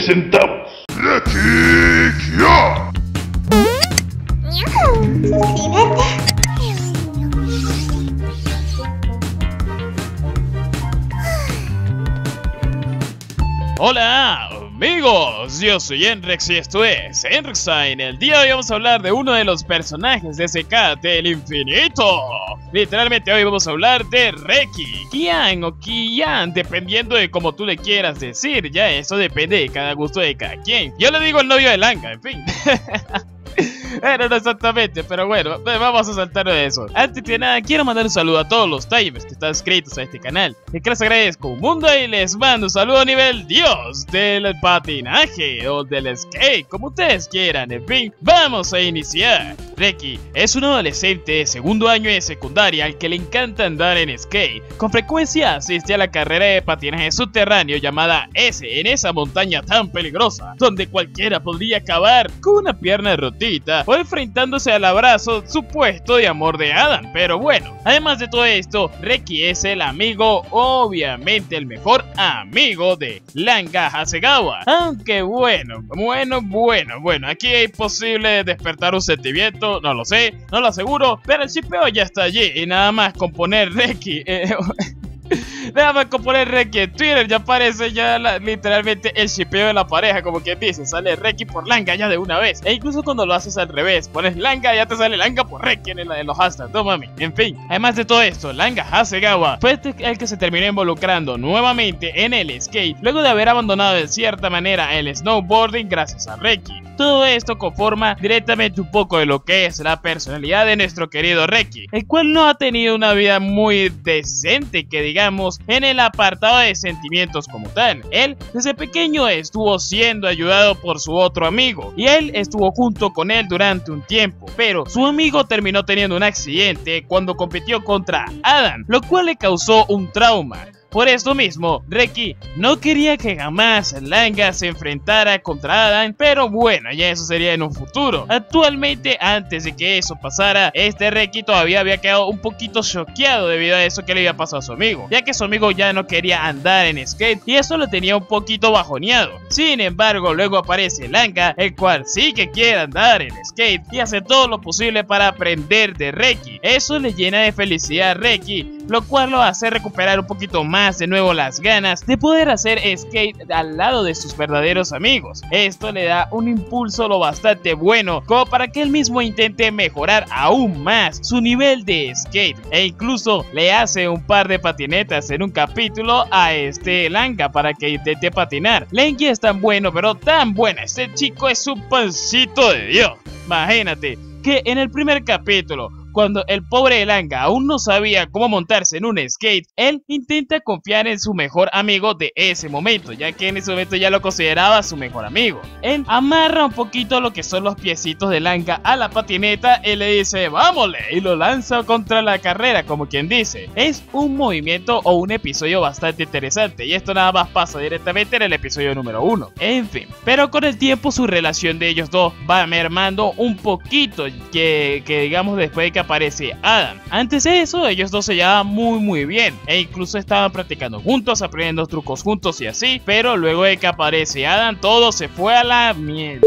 presentamos. Suscríbete. Hola amigos, yo soy Enrex y esto es Enrexine. El día de hoy vamos a hablar de uno de los personajes de SK del infinito. Literalmente hoy vamos a hablar de Reki, Kian o Kian, dependiendo de cómo tú le quieras decir. Ya eso depende de cada gusto de cada quien. Yo le digo el novio de Langa, en fin. Bueno, no exactamente, pero bueno, vamos a saltar de eso. Antes de nada, quiero mandar un saludo a todos los timers que están inscritos a este canal. Y que les agradezco un mundo y les mando un saludo a nivel Dios del patinaje o del skate, como ustedes quieran. En fin, vamos a iniciar. Reki es un adolescente de segundo año de secundaria al que le encanta andar en skate. Con frecuencia asiste a la carrera de patinaje subterráneo llamada S en esa montaña tan peligrosa, donde cualquiera podría acabar con una pierna rotita o enfrentándose al abrazo supuesto de amor de Adam. Pero bueno, además de todo esto, Reki es el amigo, obviamente el mejor amigo de Langa Hasegawa. Aunque bueno, bueno, bueno, bueno, aquí es posible despertar un sentimiento no lo sé, no lo aseguro, pero el chipeo ya está allí y nada más con poner Reiki. Eh, Nada más con poner en Twitter ya aparece ya literalmente el shipeo de la pareja, como quien dice, sale Reiki por Langa ya de una vez. E incluso cuando lo haces al revés, pones Langa ya te sale Langa por Reiki en, en los hashtags, no mami. En fin, además de todo esto, Langa Hasegawa fue el que se terminó involucrando nuevamente en el skate, luego de haber abandonado de cierta manera el snowboarding gracias a Reiki. Todo esto conforma directamente un poco de lo que es la personalidad de nuestro querido Reiki, el cual no ha tenido una vida muy decente que digamos en el apartado de sentimientos como tal. Él desde pequeño estuvo siendo ayudado por su otro amigo y él estuvo junto con él durante un tiempo, pero su amigo terminó teniendo un accidente cuando compitió contra Adam, lo cual le causó un trauma. Por esto mismo, Reki no quería que jamás Langa se enfrentara contra Adam, pero bueno, ya eso sería en un futuro. Actualmente, antes de que eso pasara, este Reki todavía había quedado un poquito choqueado debido a eso que le había pasado a su amigo, ya que su amigo ya no quería andar en skate y eso lo tenía un poquito bajoneado. Sin embargo, luego aparece Langa, el cual sí que quiere andar en skate y hace todo lo posible para aprender de Reki. Eso le llena de felicidad a Reki, lo cual lo hace recuperar un poquito más de nuevo las ganas de poder hacer skate al lado de sus verdaderos amigos. Esto le da un impulso lo bastante bueno como para que él mismo intente mejorar aún más su nivel de skate e incluso le hace un par de patinetas en un capítulo a este Langa para que intente patinar. Lenki es tan bueno pero tan buena, este chico es un pancito de Dios. Imagínate que en el primer capítulo cuando el pobre Elanga aún no sabía cómo montarse en un skate, él intenta confiar en su mejor amigo de ese momento, ya que en ese momento ya lo consideraba su mejor amigo. Él amarra un poquito lo que son los piecitos de Langa a la patineta y le dice, vámonos, y lo lanza contra la carrera, como quien dice. Es un movimiento o un episodio bastante interesante, y esto nada más pasa directamente en el episodio número 1. En fin, pero con el tiempo su relación de ellos dos va mermando un poquito, que, que digamos después de que aparece Adam. Antes de eso, ellos dos se llevaban muy muy bien e incluso estaban practicando juntos, aprendiendo trucos juntos y así, pero luego de que aparece Adam, todo se fue a la mierda.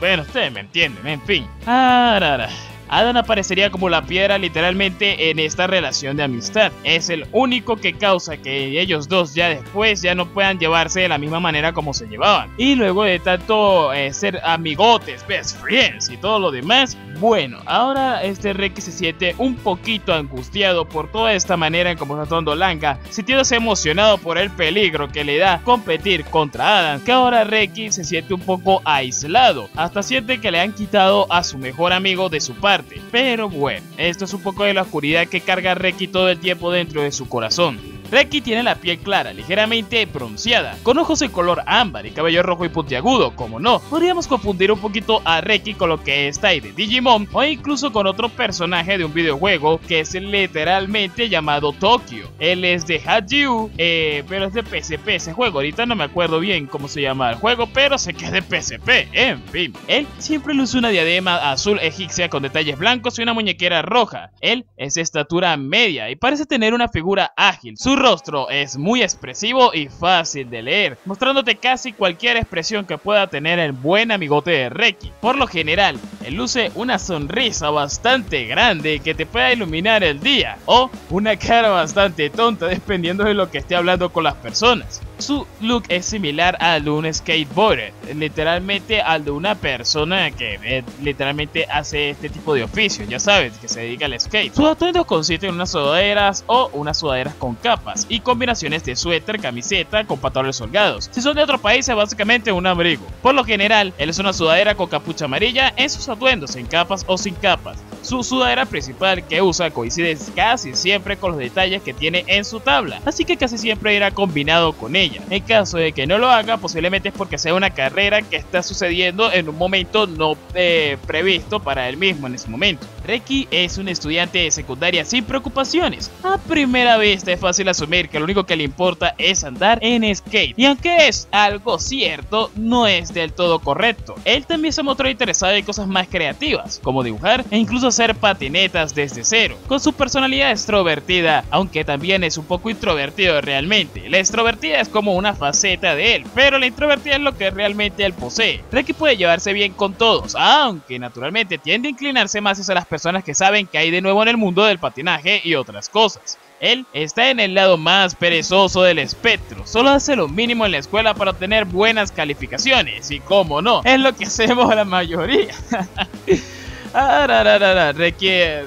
Bueno, ustedes me entienden, en fin. Ah, Adam aparecería como la piedra literalmente en esta relación de amistad. Es el único que causa que ellos dos ya después ya no puedan llevarse de la misma manera como se llevaban. Y luego de tanto eh, ser amigotes, best friends y todo lo demás, bueno, ahora este Reki se siente un poquito angustiado por toda esta manera en como está tomando Langa, sintiéndose emocionado por el peligro que le da competir contra Adam, que ahora Reki se siente un poco aislado, hasta siente que le han quitado a su mejor amigo de su parte pero bueno, esto es un poco de la oscuridad que carga Reki todo el tiempo dentro de su corazón. Reki tiene la piel clara, ligeramente bronceada, con ojos en color ámbar y cabello rojo y puntiagudo, como no. Podríamos confundir un poquito a Reki con lo que está ahí de Digimon o incluso con otro personaje de un videojuego que es literalmente llamado Tokyo. Él es de Hajiu, eh, pero es de PSP ese juego. Ahorita no me acuerdo bien cómo se llama el juego, pero sé que es de PSP. En fin, él siempre luce una diadema azul egipcia con detalles blancos y una muñequera roja. Él es de estatura media y parece tener una figura ágil. Su rostro es muy expresivo y fácil de leer, mostrándote casi cualquier expresión que pueda tener el buen amigote de Reki. Por lo general, él luce una sonrisa bastante grande que te pueda iluminar el día, o una cara bastante tonta dependiendo de lo que esté hablando con las personas. Su look es similar al de un skateboarder, literalmente al de una persona que eh, literalmente hace este tipo de oficios, ya sabes, que se dedica al skate. Sus atuendos consisten en unas sudaderas o unas sudaderas con capas y combinaciones de suéter, camiseta con pantalones holgados. Si son de otro país es básicamente un abrigo. Por lo general, él es una sudadera con capucha amarilla en sus atuendos, en capas o sin capas. Su sudadera principal que usa coincide casi siempre con los detalles que tiene en su tabla, así que casi siempre irá combinado con ella. En caso de que no lo haga, posiblemente es porque sea una carrera que está sucediendo en un momento no eh, previsto para él mismo en ese momento. Reki es un estudiante de secundaria sin preocupaciones. A primera vista es fácil asumir que lo único que le importa es andar en skate. Y aunque es algo cierto, no es del todo correcto. Él también se mostró interesado en cosas más creativas, como dibujar e incluso hacer patinetas desde cero. Con su personalidad extrovertida, aunque también es un poco introvertido realmente. La extrovertida es como una faceta de él, pero la introvertida es lo que realmente él posee. Reki puede llevarse bien con todos, aunque naturalmente tiende a inclinarse más hacia las personas que saben que hay de nuevo en el mundo del patinaje y otras cosas. Él está en el lado más perezoso del espectro, solo hace lo mínimo en la escuela para obtener buenas calificaciones y como no, es lo que hacemos la mayoría. ah, Requiere,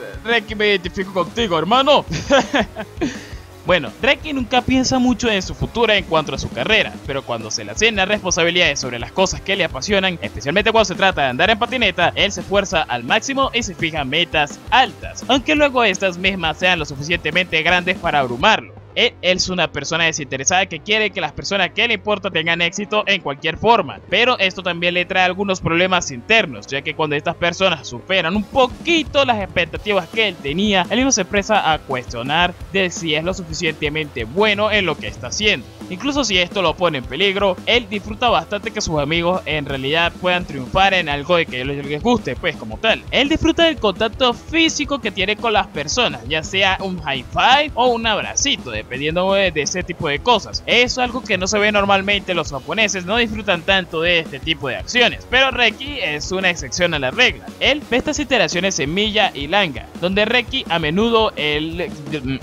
me identifico contigo, hermano. Bueno, Reki nunca piensa mucho en su futuro en cuanto a su carrera, pero cuando se le asignan responsabilidades sobre las cosas que le apasionan, especialmente cuando se trata de andar en patineta, él se esfuerza al máximo y se fija metas altas, aunque luego estas mismas sean lo suficientemente grandes para abrumarlo. Él es una persona desinteresada que quiere que las personas que le importan tengan éxito en cualquier forma, pero esto también le trae algunos problemas internos, ya que cuando estas personas superan un poquito las expectativas que él tenía, él mismo se empieza a cuestionar de si es lo suficientemente bueno en lo que está haciendo. Incluso si esto lo pone en peligro, él disfruta bastante que sus amigos en realidad puedan triunfar en algo de que les guste, pues como tal. Él disfruta del contacto físico que tiene con las personas, ya sea un high five o un abracito, dependiendo de, ese tipo de cosas. Es algo que no se ve normalmente, los japoneses no disfrutan tanto de este tipo de acciones, pero Reki es una excepción a la regla. Él ve estas iteraciones en Milla y Langa, donde Reki a menudo él,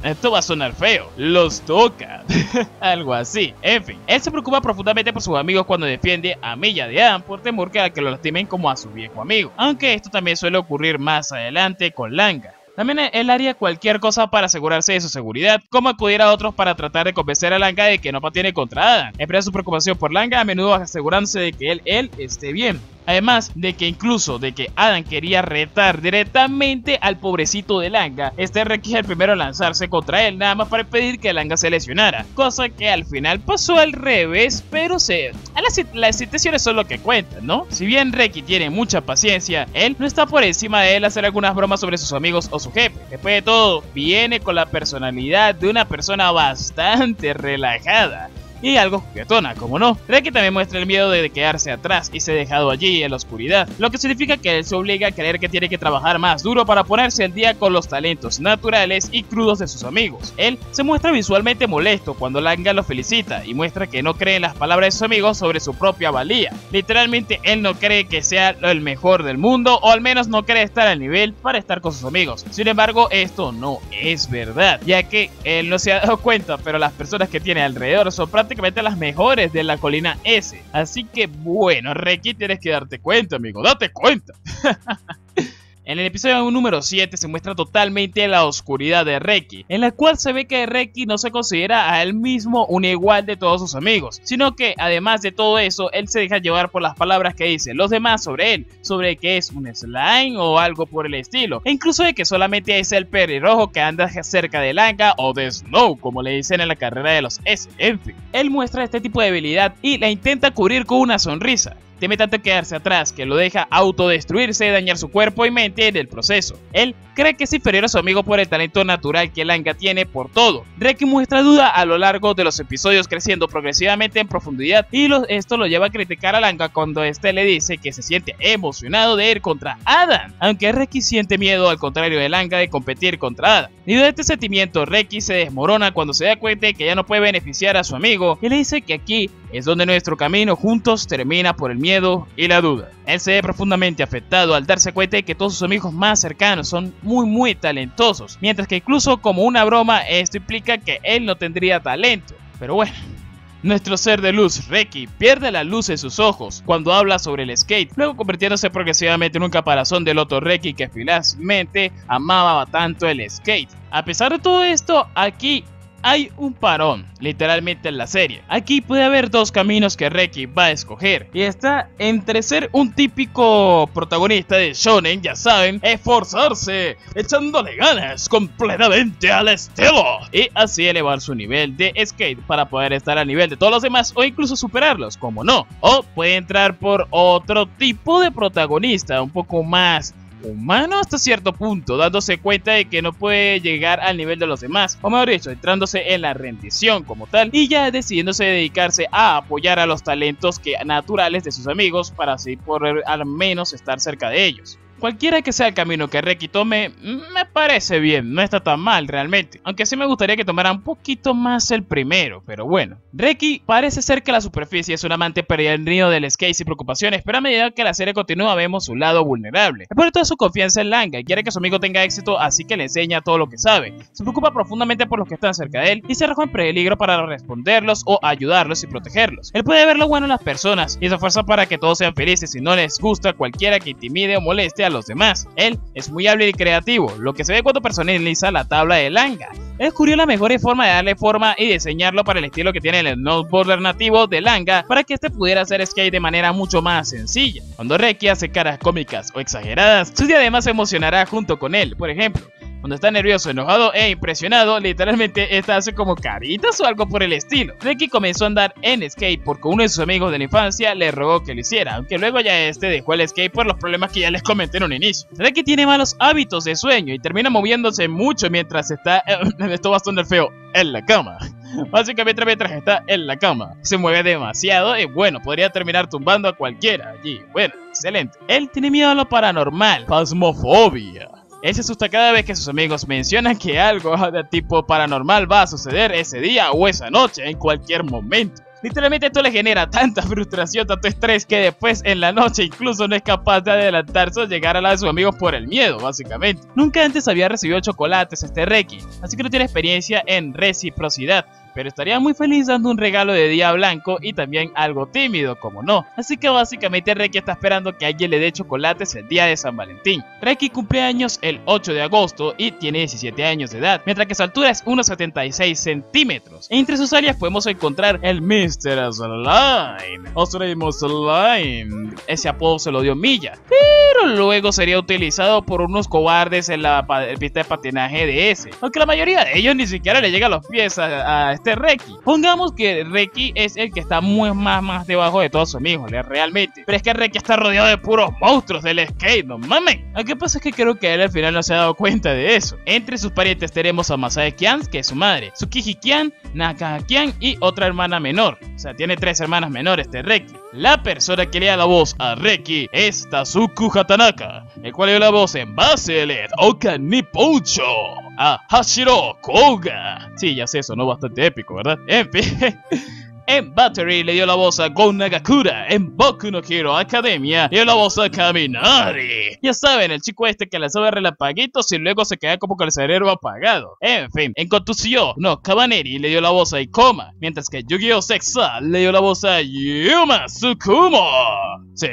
esto va a sonar feo, los toca, algo así. Sí, en fin, él se preocupa profundamente por sus amigos cuando defiende a Milla de Adam por temor que, a que lo lastimen como a su viejo amigo, aunque esto también suele ocurrir más adelante con Langa. También él haría cualquier cosa para asegurarse de su seguridad, como acudir a otros para tratar de convencer a Langa de que no patiene contra Adam. Expresa su preocupación por Langa a menudo asegurándose de que él, él esté bien. Además de que incluso de que Adam quería retar directamente al pobrecito de Langa, este requiere el primero a lanzarse contra él nada más para impedir que Langa se lesionara, cosa que al final pasó al revés, pero se... Las, las situaciones son lo que cuentan, ¿no? Si bien Reki tiene mucha paciencia, él no está por encima de él hacer algunas bromas sobre sus amigos o su jefe. Después de todo, viene con la personalidad de una persona bastante relajada y algo juguetona, como no. Reki también muestra el miedo de quedarse atrás y ser dejado allí en la oscuridad, lo que significa que él se obliga a creer que tiene que trabajar más duro para ponerse al día con los talentos naturales y crudos de sus amigos. Él se muestra visualmente molesto cuando Langa lo felicita y muestra que no cree en las palabras de sus amigos sobre su propia valía. Literalmente él no cree que sea el mejor del mundo o al menos no cree estar al nivel para estar con sus amigos. Sin embargo, esto no es verdad, ya que él no se ha dado cuenta, pero las personas que tiene alrededor son prácticamente las mejores de la colina S. Así que bueno, Reiki tienes que darte cuenta, amigo, date cuenta. En el episodio número 7 se muestra totalmente la oscuridad de Reki, en la cual se ve que Reki no se considera a él mismo un igual de todos sus amigos, sino que además de todo eso, él se deja llevar por las palabras que dicen los demás sobre él, sobre que es un slime o algo por el estilo, e incluso de que solamente es el pelirrojo que anda cerca de Langa o de Snow, como le dicen en la carrera de los S. En fin, él muestra este tipo de habilidad y la intenta cubrir con una sonrisa, teme tanto quedarse atrás que lo deja autodestruirse dañar su cuerpo y mente en el proceso. Él cree que es inferior a su amigo por el talento natural que Langa tiene por todo. Reki muestra duda a lo largo de los episodios creciendo progresivamente en profundidad y esto lo lleva a criticar a Langa cuando este le dice que se siente emocionado de ir contra Adam, aunque Reki siente miedo al contrario de Langa de competir contra Adam. Y de este sentimiento Reki se desmorona cuando se da cuenta de que ya no puede beneficiar a su amigo y le dice que aquí es donde nuestro camino juntos termina por el miedo y la duda. Él se ve profundamente afectado al darse cuenta de que todos sus amigos más cercanos son muy muy talentosos, mientras que incluso como una broma esto implica que él no tendría talento. Pero bueno, nuestro ser de luz, Reki, pierde la luz en sus ojos cuando habla sobre el skate, luego convirtiéndose progresivamente en un caparazón del otro Reki que finalmente amaba tanto el skate. A pesar de todo esto, aquí hay un parón, literalmente en la serie. Aquí puede haber dos caminos que Reki va a escoger. Y está entre ser un típico protagonista de Shonen, ya saben, esforzarse, echándole ganas completamente al estilo. Y así elevar su nivel de skate para poder estar al nivel de todos los demás o incluso superarlos, como no. O puede entrar por otro tipo de protagonista, un poco más humano hasta cierto punto, dándose cuenta de que no puede llegar al nivel de los demás, o mejor dicho, entrándose en la rendición como tal, y ya decidiéndose dedicarse a apoyar a los talentos que, naturales de sus amigos para así poder al menos estar cerca de ellos. Cualquiera que sea el camino que Reki tome, me parece bien, no está tan mal realmente. Aunque sí me gustaría que tomara un poquito más el primero, pero bueno. Reki parece ser que la superficie es un amante perdido del skate sin preocupaciones, pero a medida que la serie continúa vemos su lado vulnerable. Es por toda su confianza en Langa y quiere que su amigo tenga éxito, así que le enseña todo lo que sabe. Se preocupa profundamente por los que están cerca de él y se arroja en peligro para responderlos o ayudarlos y protegerlos. Él puede ver lo bueno en las personas y se esfuerza para que todos sean felices y no les gusta cualquiera que intimide o moleste a los demás. Él es muy hábil y creativo, lo que se ve cuando personaliza la tabla de Langa. Descubrió la mejor forma de darle forma y diseñarlo para el estilo que tiene el snowboarder nativo de Langa para que este pudiera hacer skate de manera mucho más sencilla. Cuando Reki hace caras cómicas o exageradas, su además se emocionará junto con él. Por ejemplo, cuando está nervioso, enojado e impresionado, literalmente esta hace como caritas o algo por el estilo. Reki comenzó a andar en skate porque uno de sus amigos de la infancia le rogó que lo hiciera, aunque luego ya este dejó el skate por los problemas que ya les comenté en un inicio. Reki tiene malos hábitos de sueño y termina moviéndose mucho mientras está, esto bastante feo, en la cama. Básicamente mientras está en la cama. Se mueve demasiado y bueno, podría terminar tumbando a cualquiera allí. Bueno, excelente. Él tiene miedo a lo paranormal. Pasmofobia. Él se asusta cada vez que sus amigos mencionan que algo de tipo paranormal va a suceder ese día o esa noche, en cualquier momento. Literalmente esto le genera tanta frustración, tanto estrés que después en la noche incluso no es capaz de adelantarse o llegar a la de sus amigos por el miedo, básicamente. Nunca antes había recibido chocolates este Reiki, así que no tiene experiencia en reciprocidad pero estaría muy feliz dando un regalo de día blanco y también algo tímido, como no. Así que básicamente Reiki está esperando que alguien le dé chocolates el día de San Valentín. Reiki cumple años el 8 de agosto y tiene 17 años de edad, mientras que su altura es 1,76 centímetros. Entre sus áreas podemos encontrar el Mr. Slime, o Slime. Ese apodo se lo dio Milla, pero luego sería utilizado por unos cobardes en la pista de patinaje de ese, aunque la mayoría de ellos ni siquiera le llega a los pies a, a este Reki. Pongamos que Reki es el que está muy más, más debajo de todos sus amigos, realmente. Pero es que Reki está rodeado de puros monstruos del skate, no mames. Lo que pasa es que creo que él al final no se ha dado cuenta de eso. Entre sus parientes tenemos a Masae Kian, que es su madre, Tsukiji Kian, Naka Kian y otra hermana menor. Tiene tres hermanas menores de Reki. La persona que le da la voz a Reki es Tazuku Hatanaka, el cual dio la voz en Baselet Okanipocho a Hashiro Koga. Sí, ya sé, sonó bastante épico, ¿verdad? En fin. En Battery le dio la voz a Gon Nagakura. En Boku no Hero Academia le dio la voz a Kaminari. Ya saben, el chico este que le sabe relampaguitos y luego se queda como con el cerebro apagado. En fin, en Kotusio, no, Kabaneri le dio la voz a Ikoma. Mientras que Yu-Gi-Oh! Sexual le dio la voz a Yuma Tsukumo. Sí,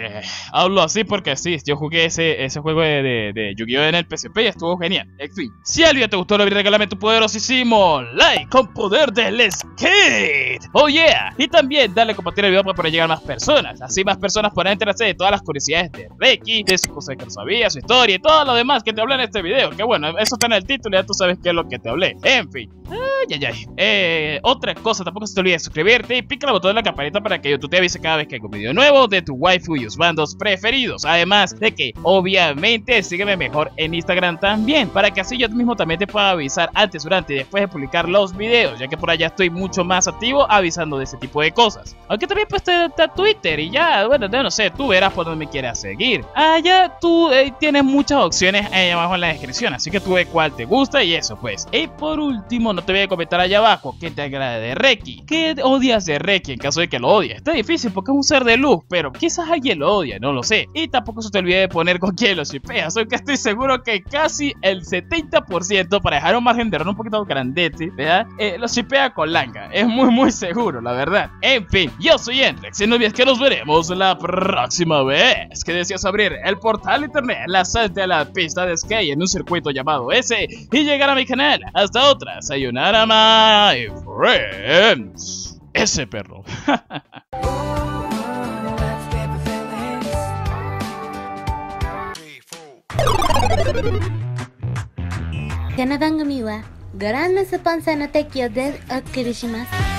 hablo así porque sí, yo jugué ese, ese juego de, Yu-Gi-Oh! en el PSP y estuvo genial. En fin, si al video te gustó, no olvides regalarme tu poderosísimo like con poder del skate. Oh yeah. Y también darle compartir el video para poder llegar a más personas. Así más personas podrán enterarse de todas las curiosidades de Reiki, de sus cosas que no sabía, su historia y todo lo demás que te hablé en este video. Que bueno, eso está en el título ya tú sabes qué es lo que te hablé. En fin. Ay, ay, ay. Eh, otra cosa, tampoco se te olvide suscribirte y pica el botón de la campanita para que YouTube te avise cada vez que hay un video nuevo de tu waifu y sus bandos preferidos. Además de que, obviamente, sígueme mejor en Instagram también, para que así yo mismo también te pueda avisar antes, durante y después de publicar los videos, ya que por allá estoy mucho más activo avisando de tipo de cosas. Aunque también pues te, Twitter y ya, bueno, no sé, tú verás por dónde me quieras seguir. Allá tú eh, tienes muchas opciones ahí abajo en la descripción, así que tú ve cuál te gusta y eso pues. Y por último, no te voy a comentar allá abajo qué te agrada de Reiki, qué odias de Reiki en caso de que lo odies. Está difícil porque es un ser de luz, pero quizás alguien lo odia, no lo sé. Y tampoco se te olvide de poner con quién lo shipeas, aunque estoy seguro que casi el 70% para dejar un margen de error un poquito grandete, ¿verdad? Eh, lo shipea con Langa. Es muy muy seguro, la verdad. En fin, yo soy Enrex y no olvides que nos veremos la próxima vez que deseas abrir el portal internet, la salte a la pista de skate en un circuito llamado ese y llegar a mi canal. Hasta otra, sayonara my friends. Ese perro. この番組はご覧のスポンサーの提供でお送りします。